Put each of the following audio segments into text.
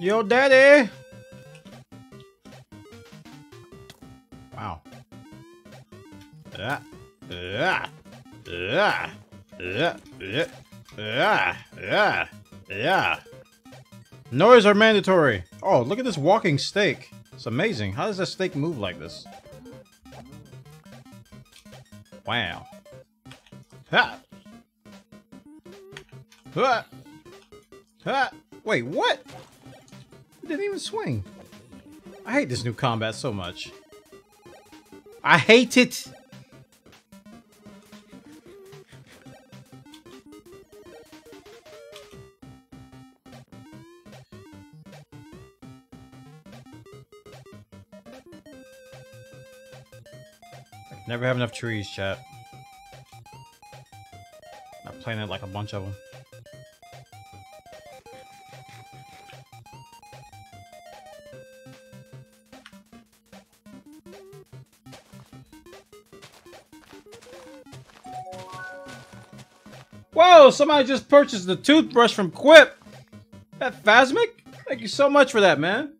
Yo, daddy! Wow. Yeah! Yeah! Yeah! Yeah! Yeah! Noise are mandatory. Oh, look at this walking steak. It's amazing. How does that steak move like this? Wow. Ha! Ha! Ha! Wait, what? Didn't even swing. I hate this new combat so much. I hate it! Never have enough trees, chat. Playing it like a bunch of them. Whoa! Somebody just purchased the toothbrush from Quip! That Phasmic? Thank you so much for that, man.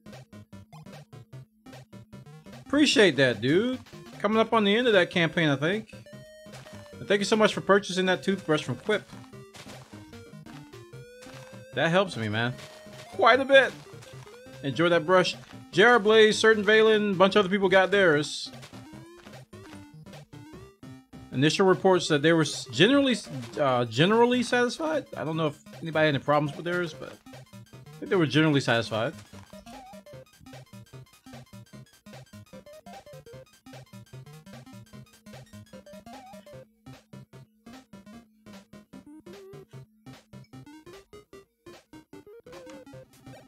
Appreciate that, dude. Coming up on the end of that campaign, I think. And thank you so much for purchasing that toothbrush from Quip. That helps me, man. Quite a bit. Enjoy that brush. Jared Blaze, Certain Valen, bunch of other people got theirs. Initial reports that they were generally uh, generally satisfied. I don't know if anybody had any problems with theirs, but I think they were generally satisfied.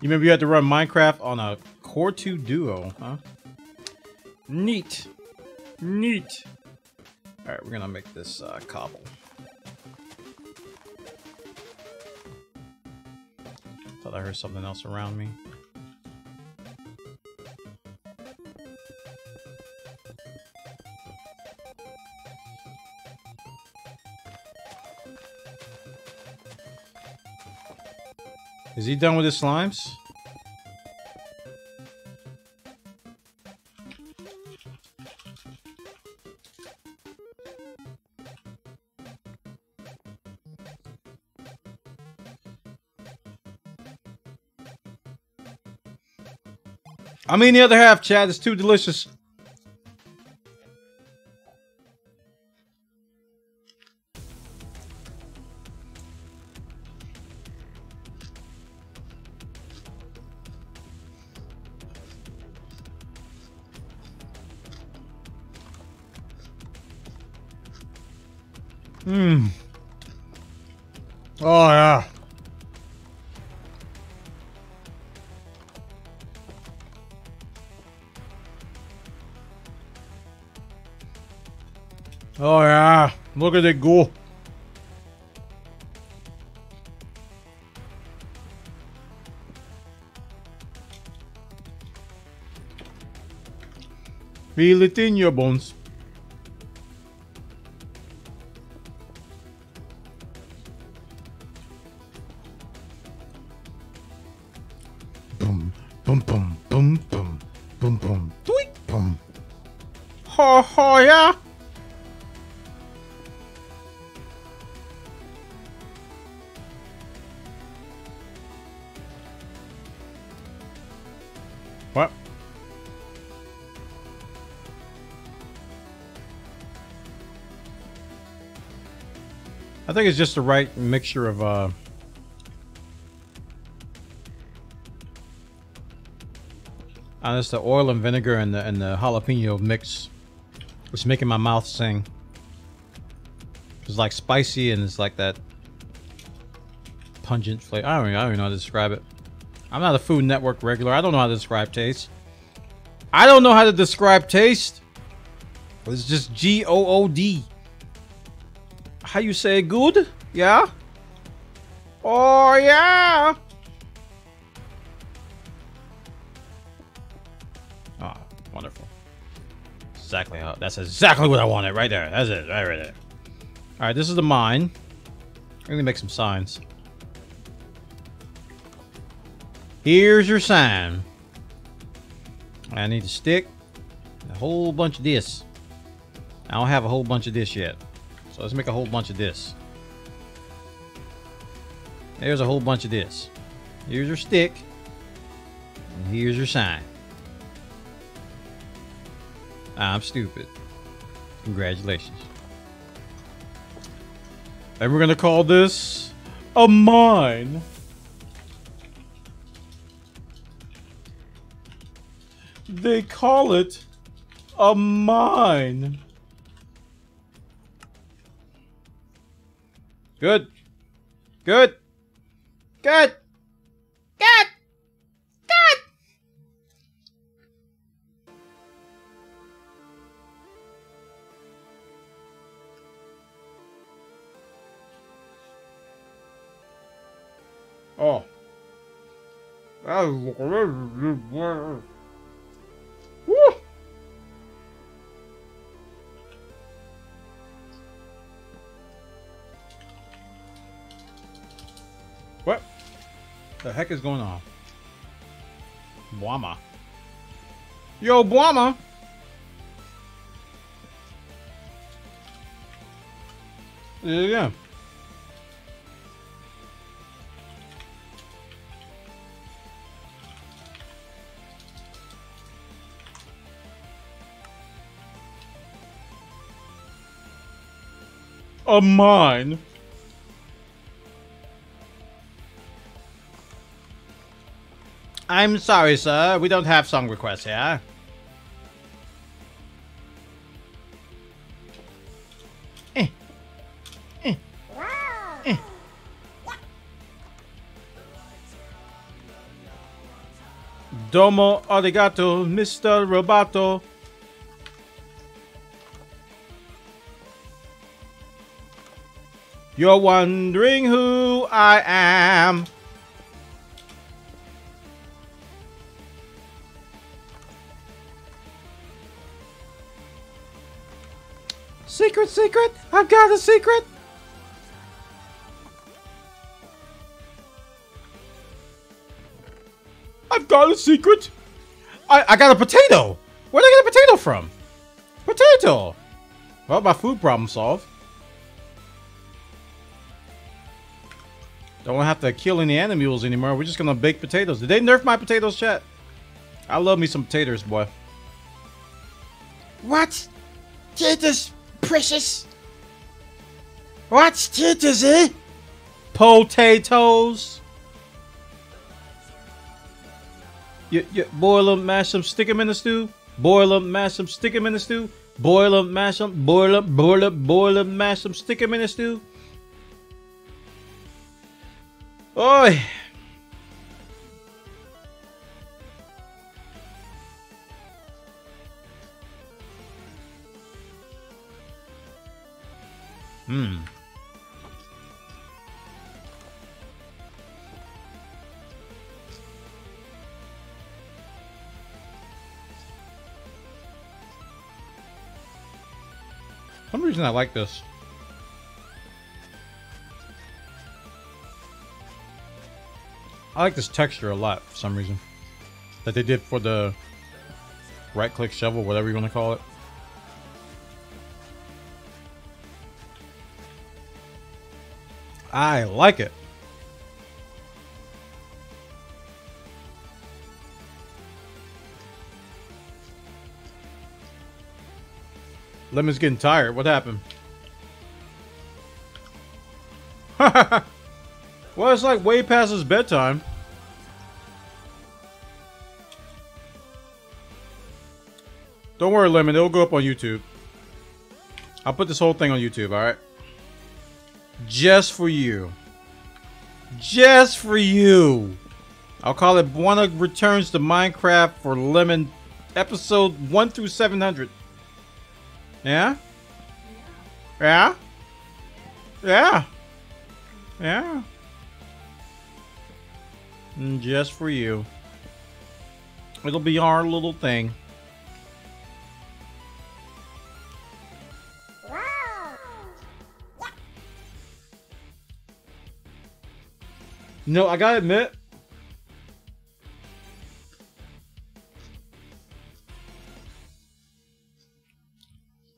You remember you had to run Minecraft on a Core 2 Duo, huh? Neat. Neat. Alright, we're gonna make this uh, cobble. Thought I heard something else around me. Is he done with his slimes? I mean the other half, Chad. It's too delicious. Mmm. Oh, yeah. Oh, yeah. Look at it go. Feel it in your bones. Boom, boom, boom, boom, boom, boom, boom, tweet, boom. Ho, ho, yeah. Think it's just the right mixture of uh Uh, it's the oil and vinegar and the and the jalapeno mix. It's making my mouth sing. It's like spicy and it's like that pungent flavor. I don't, even, I don't even know how to describe it. I'm not a Food Network regular. I don't know how to describe taste. I don't know how to describe taste. It's just G O O D. How you say good? Yeah. Oh yeah. Oh, wonderful. Exactly how. That's exactly what I wanted right there. That's it. Right, right there. All right, this is the mine. I'm gonna make some signs. Here's your sign. I need a stick. A whole bunch of this. I don't have a whole bunch of this yet. Let's make a whole bunch of this. There's a whole bunch of this. Here's your stick. And here's your sign. I'm stupid. Congratulations. And we're gonna call this a mine. They call it a mine. Good. Good. Good. Good. Good. Oh. The heck is going on? Bwana. Yo, Bwana! Yeah. A mine. I'm sorry, sir. We don't have song requests here. Eh. Eh. Eh. Domo arigato, Mr. Roboto. You're wondering who I am. Secret, secret! I've got a secret! I've got a secret! I, I got a potato! Where did I get a potato from? Potato! Well, my food problem solved. Don't have to kill any animals anymore. We're just gonna bake potatoes. Did they nerf my potatoes, chat? I love me some potatoes, boy. What? Potatoes, precious. What? Potatoes, eh? Potatoes. You, you boil them, mash them, stick them in the stew. Boil them, mash them, stick them in the stew. Boil them, mash them, boil them, boil them, boil them, mash them, stick them in the stew. Oi! Hmm. some reason I like this. I like this texture a lot for some reason. That they did for the right click shovel, whatever you want to call it. I like it. Lemon's getting tired. What happened? well, it's like way past his bedtime. Don't worry, Lemon. It'll go up on YouTube. I'll put this whole thing on YouTube, alright? Just for you. Just for you. I'll call it Bwana Returns to Minecraft for Lemon episode 1 through 700. Yeah? Yeah? Yeah? Yeah? And just for you. It'll be our little thing. No, I gotta admit,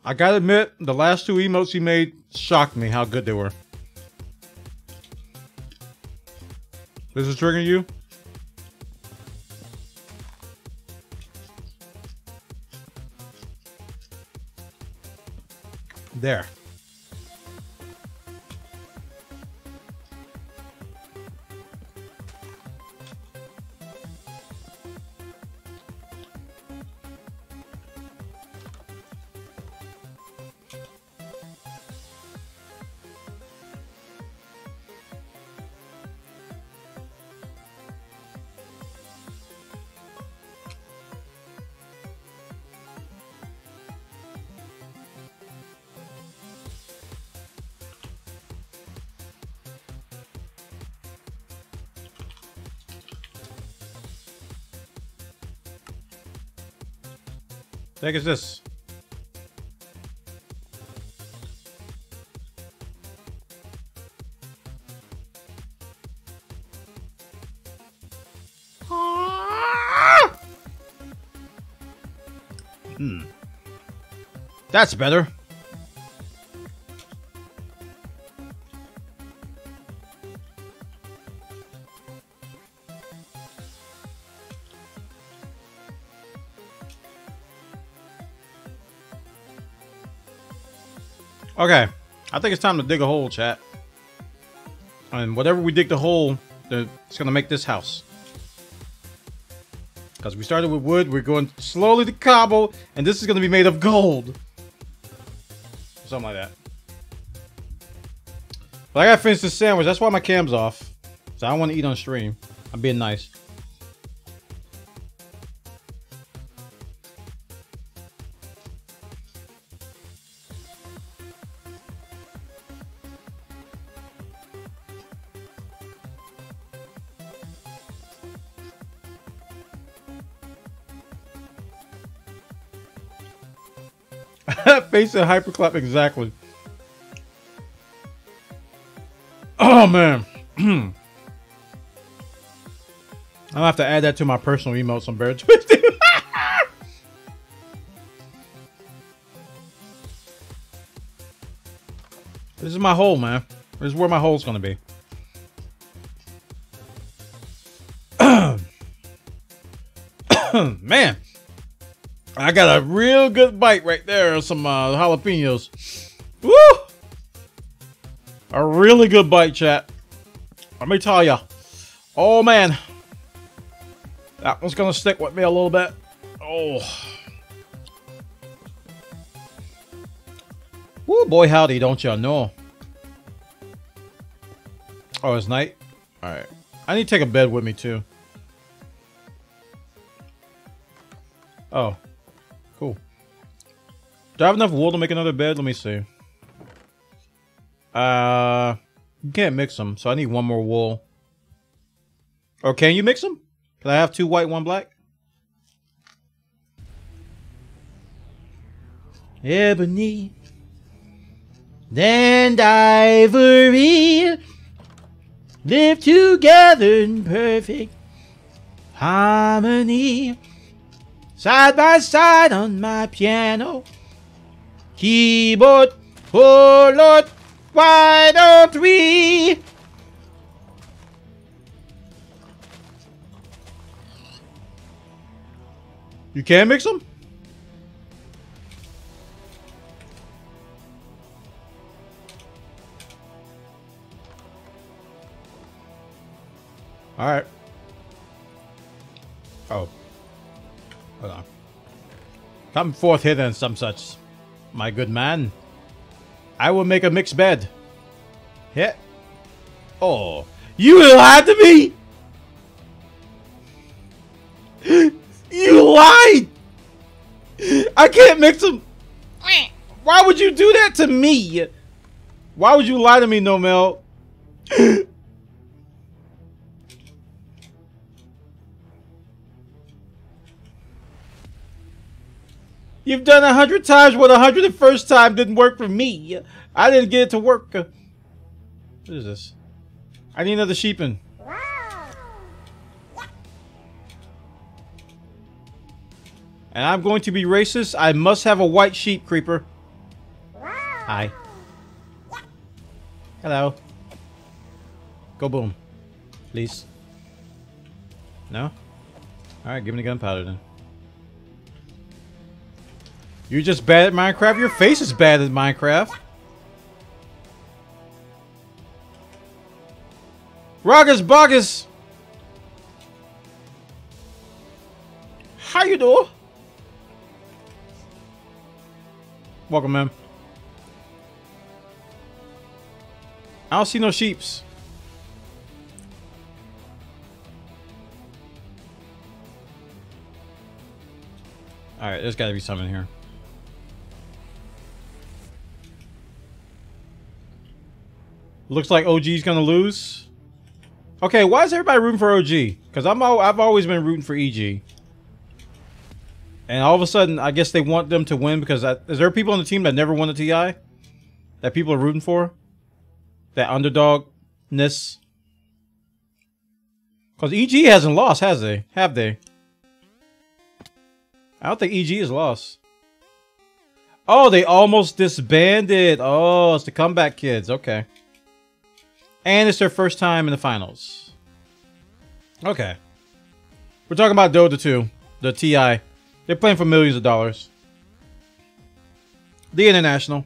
I gotta admit, the last two emotes he made shocked me how good they were. This is triggering you? There. The heck is this? Hmm. That's better. Okay. I think it's time to dig a hole, chat. And whatever we dig the hole, it's going to make this house. Because we started with wood, we're going slowly to cobble, and this is going to be made of gold. Something like that. But I got to finish this sandwich. That's why my cam's off. So I don't want to eat on stream. I'm being nice. Face a hyperclap exactly. Oh man. I'll have to add that to my personal emotes on Bear Twisted. this is my hole, man. This is where my hole's gonna be. man. I got a real good bite right there some uh, jalapenos. Woo! A really good bite, chat. Let me tell ya. Oh, man. That one's gonna stick with me a little bit. Oh. Woo, boy howdy, don't ya know. Oh, it's night? Alright. I need to take a bed with me, too. Oh. Do I have enough wool to make another bed? Let me see. Uh, you can't mix them, so I need one more wool. Or can you mix them? Can I have two white, one black? Ebony and ivory live together in perfect harmony side by side on my piano. Keyboard, oh Lord, why don't we? You can mix them? All right. Oh. Hold on. Come forth hither and some such, my good man. I will make a mixed bed. Yeah. Oh, you lied to me! You lied! I can't mix them. Why would you do that to me? Why would you lie to me, Nomel? You've done a hundred times what a hundred and first time didn't work for me. I didn't get it to work. What is this? I need another sheepin. And I'm going to be racist. I must have a white sheep creeper. Hi. Hello. Go boom. Please. No? Alright, give me the gunpowder then. You're just bad at Minecraft? Your face is bad at Minecraft. Ruggers Buggers! How you doing? Welcome, man. I don't see no sheeps. Alright, there's gotta be some in here. Looks like OG's gonna lose. Okay, why is everybody rooting for OG? Because I'm al I've always been rooting for EG. And all of a sudden, I guess they want them to win because I, is there people on the team that never won the TI? That people are rooting for? That underdogness? Because EG hasn't lost, has they? Have they? I don't think EG has lost. Oh, they almost disbanded. Oh, it's the comeback kids. Okay. And it's their first time in the finals. Okay. We're talking about Dota 2, the TI. They're playing for millions of dollars. The International.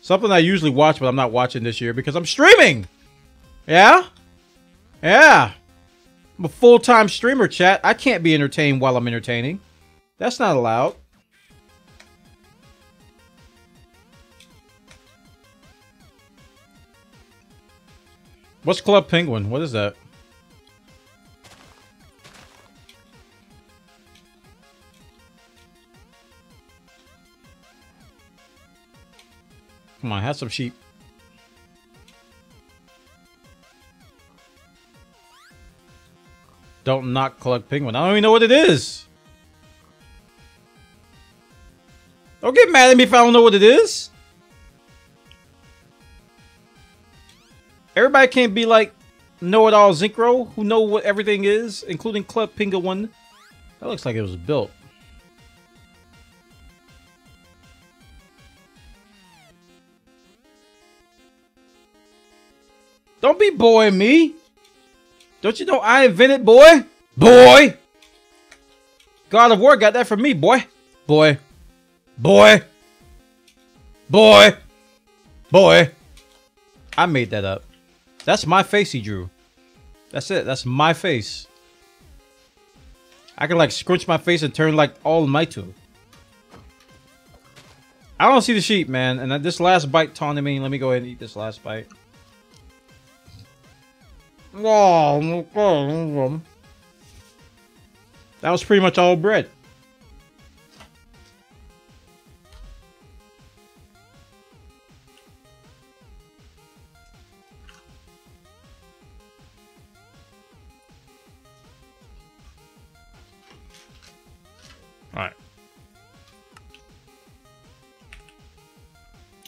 Something I usually watch, but I'm not watching this year because I'm streaming. Yeah? Yeah. I'm a full-time streamer, chat. I can't be entertained while I'm entertaining. That's not allowed. What's Club Penguin? What is that? Come on, have some sheep. Don't knock Club Penguin. I don't even know what it is. Don't get mad at me if I don't know what it is. Everybody can't be like know-it-all Zincro who know what everything is, including Club Pinga 1. That looks like it was built. Don't be boying me. Don't you know I invented boy? Boy! God of War got that from me, boy. Boy. Boy. Boy. Boy. I made that up. That's my face he drew. That's it. That's my face. I can like scrunch my face and turn like all Might I don't see the sheep, man. And uh, this last bite taunted me. Let me go ahead and eat this last bite. Oh, that was pretty much all bread.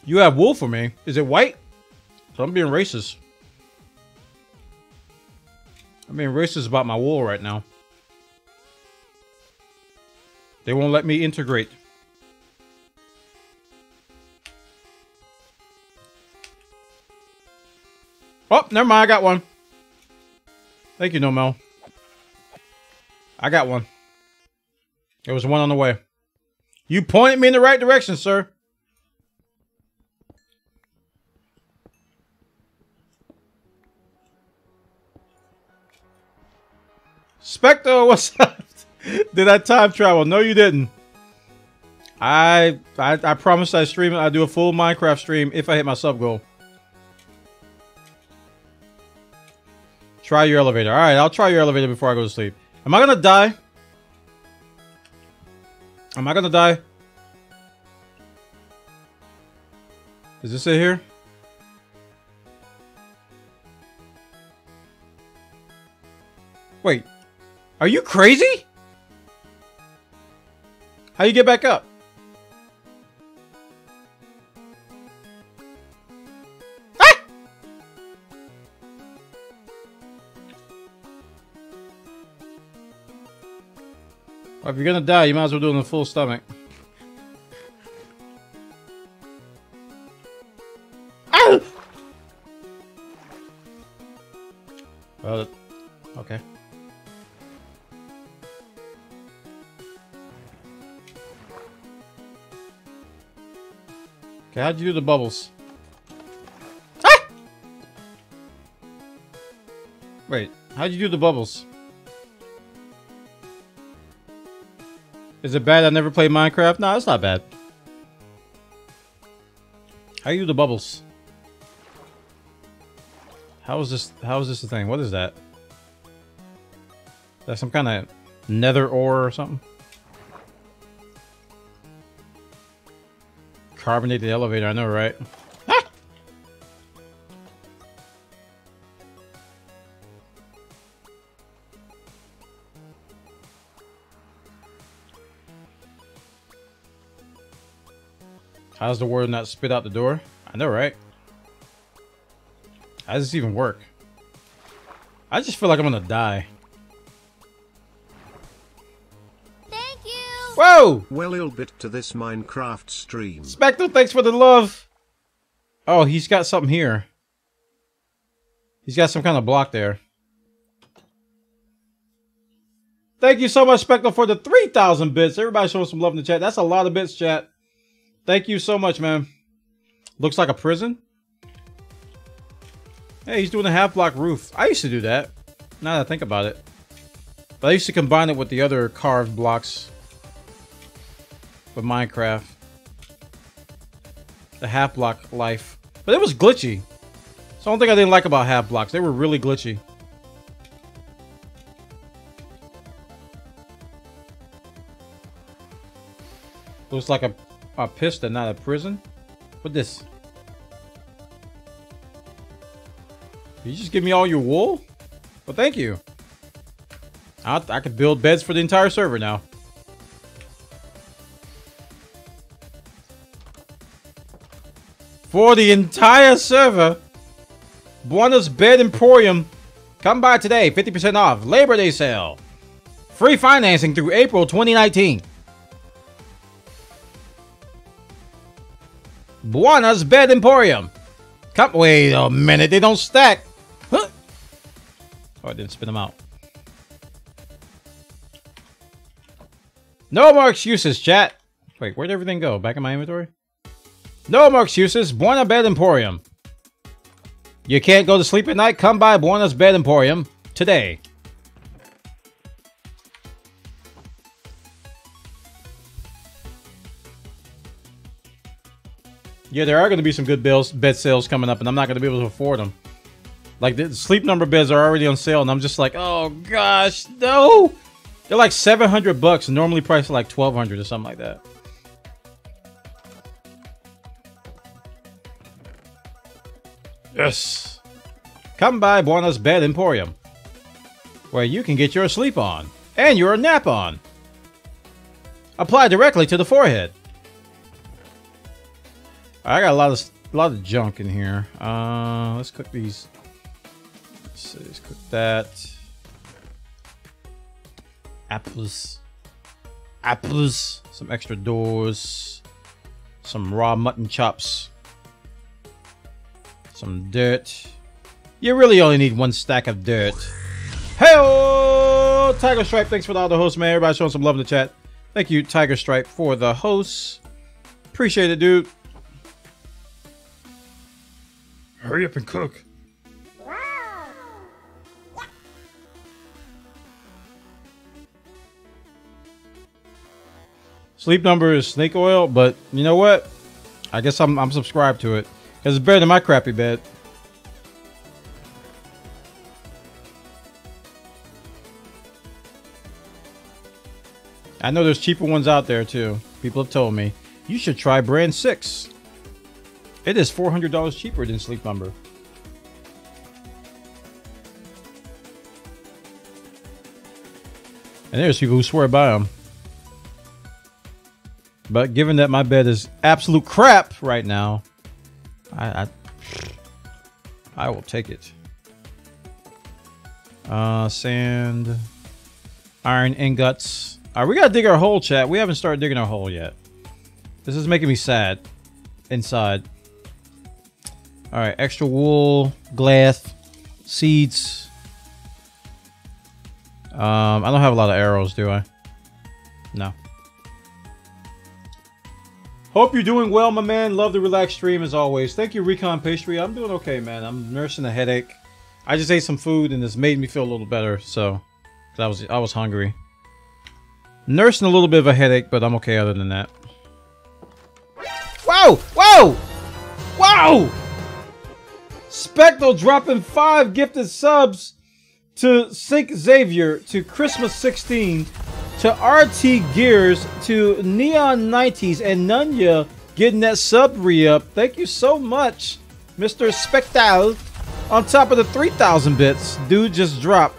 You have wool for me. Is it white? So I'm being racist. I'm being racist about my wool right now. They won't let me integrate. Oh, never mind. I got one. Thank you, Nomel. I got one. There was one on the way. You pointed me in the right direction, sir. Spectre, what's up? Did I time travel? No, you didn't. I I, I promised I stream I do a full Minecraft stream if I hit my sub goal. Try your elevator. All right, I'll try your elevator before I go to sleep. Am I gonna die? Am I gonna die? Is this it here? Wait. Are you crazy? How you get back up? Ah! Well, if you're gonna die, you might as well do it in a full stomach. How'd you do the bubbles? Ah! Wait, how'd you do the bubbles? Is it bad I never played Minecraft? No, it's not bad. How you do the bubbles? How is this how is this a thing? What is that? That's that some kind of nether ore or something? Carbonated elevator, I know, right? How's the word not spit out the door? I know, right? How does this even work? I just feel like I'm gonna die. Well, ill bit to this Minecraft stream. Spectre, thanks for the love. Oh, he's got something here. He's got some kind of block there. Thank you so much, Spectre, for the 3,000 bits. Everybody showing some love in the chat. That's a lot of bits, chat. Thank you so much, man. Looks like a prison. Hey, he's doing a half block roof. I used to do that. Now that I think about it. But I used to combine it with the other carved blocks with Minecraft. The half block life. But it was glitchy. The only thing I didn't like about half blocks. They were really glitchy. Looks like a, a piston, not a prison. What this? You just give me all your wool? Well, thank you. I, I could build beds for the entire server now. For the entire server. Bwana's Bed Emporium. Come by today, 50% off. Labor Day sale. Free financing through April 2019. Bwana's Bed Emporium. Come, wait a minute, they don't stack. Huh? Oh, I didn't spin them out. No more excuses, chat. Wait, where'd everything go? Back in my inventory? No more excuses. Bwana Bed Emporium. You can't go to sleep at night? Come by Bwana's Bed Emporium today. Yeah, there are going to be some good bills, bed sales coming up, and I'm not going to be able to afford them. Like, the sleep number beds are already on sale, and I'm just like, oh gosh, no! They're like 700 bucks, normally priced like 1200 or something like that. Yes! Come by Bwana's Bed Emporium, where you can get your sleep on, and your nap on. Apply directly to the forehead. I got a lot of a lot of junk in here. Uh, let's cook these. Let's, see, let's cook that. Apples. Apples. Some extra doors. Some raw mutton chops. Some dirt. You really only need one stack of dirt. Hey, Tiger Stripe, thanks for all the hosts, man. Everybody showing some love in the chat. Thank you, Tiger Stripe, for the hosts. Appreciate it, dude. Hurry up and cook. Sleep number is snake oil, but you know what? I guess I'm I'm subscribed to it because it's better than my crappy bed. I know there's cheaper ones out there too. People have told me you should try brand six. It is $400 cheaper than Sleep Number. And there's people who swear by them. But given that my bed is absolute crap right now, I I, I will take it. Uh, sand, iron ingots. All right, we gotta dig our hole, chat. We haven't started digging our hole yet. This is making me sad. Inside. All right, extra wool, glass, seeds. Um, I don't have a lot of arrows, do I? No. Hope you're doing well, my man. Love the relaxed stream as always. Thank you, Recon Pastry. I'm doing okay, man. I'm nursing a headache. I just ate some food and this made me feel a little better, so I was I was hungry. Nursing a little bit of a headache, but I'm okay other than that. Whoa! Whoa! Whoa! Spectral dropping five gifted subs to Sync Xavier, to Christmas 16, to RT Gears, to Neon 90s, and Nunya getting that sub re-up. Thank you so much, Mr. Spectal. On top of the 3,000 bits, dude just dropped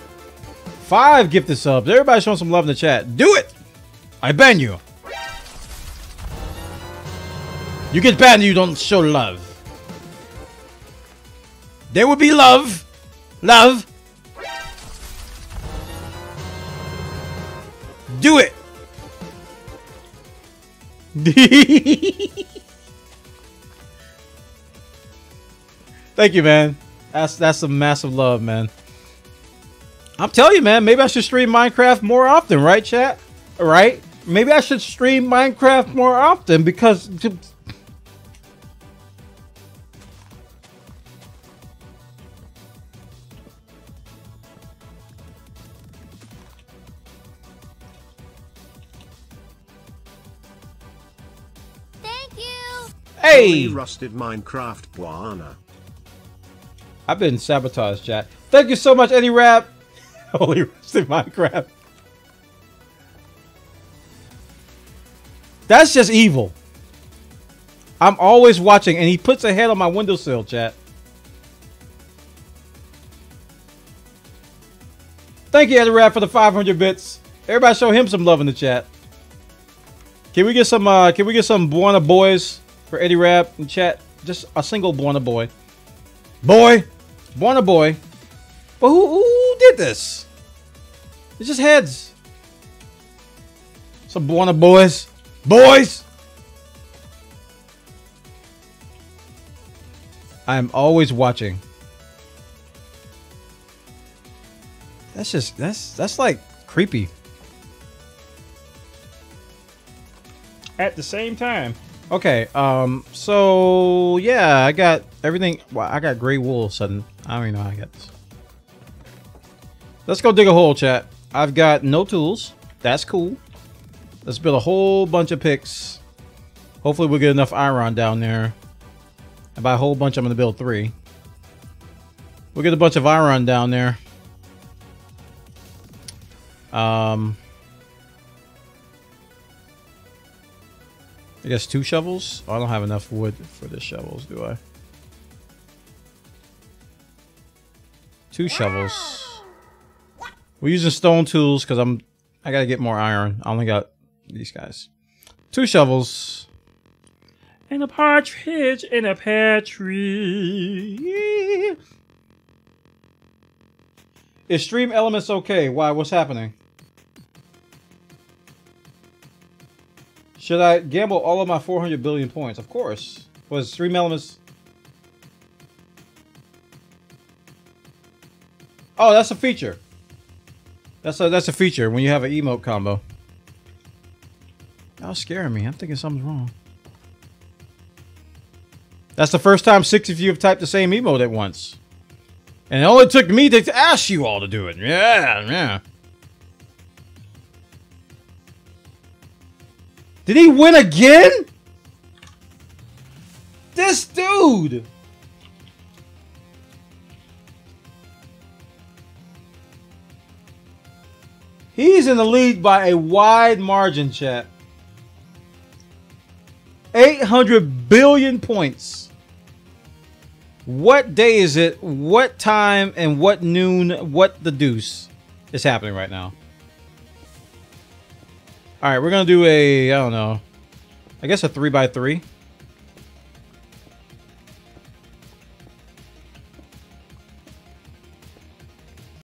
five gifted subs. Everybody showing some love in the chat. Do it! I ban you. You get banned you don't show love. There will be love. Love. Do it. Thank you, man. That's that's some massive love, man. I'm telling you, man. Maybe I should stream Minecraft more often, right, chat? Right? Maybe I should stream Minecraft more often because. Hey! Rusted Minecraft Bwana. I've been sabotaged, chat. Thank you so much, Eddie Rap. Holy rest in Minecraft. That's just evil. I'm always watching, and he puts a head on my windowsill, chat. Thank you, Eddie Rap, for the 500 bits. Everybody show him some love in the chat. Can we get some, uh, can we get some Bwana boys for Eddie Rap and chat? Just a single Bwana boy. Boy! Bwana boy. But who, who did this? It's just heads. Some Bwana boys. Boys! I am always watching. That's just that's that's like creepy. At the same time. Okay, um, so yeah, I got everything. Well, I got gray wool sudden. I don't even know how I got this. Let's go dig a hole, chat. I've got no tools. That's cool. Let's build a whole bunch of picks. Hopefully we'll get enough iron down there. And by a whole bunch, I'm going to build three. We'll get a bunch of iron down there. Um, I guess two shovels? Oh, I don't have enough wood for the shovels, do I? Two shovels. We're using stone tools because I'm I gotta get more iron. I only got these guys. Two shovels. And a partridge in a pear tree. Is Stream Elements okay? Why? What's happening? Should I gamble all of my 400 billion points? Of course. Was Stream Elements... Oh, that's a feature. That's a that's a feature when you have an emote combo. That was scaring me. I'm thinking something's wrong. That's the first time six of you have typed the same emote at once. And it only took me to ask you all to do it. Yeah, yeah. Did he win again? This dude! He's in the lead by a wide margin, chat. 800 billion points. What day is it? What time and what noon? What the deuce is happening right now? All right, we're gonna do a I don't know. I guess a three by three.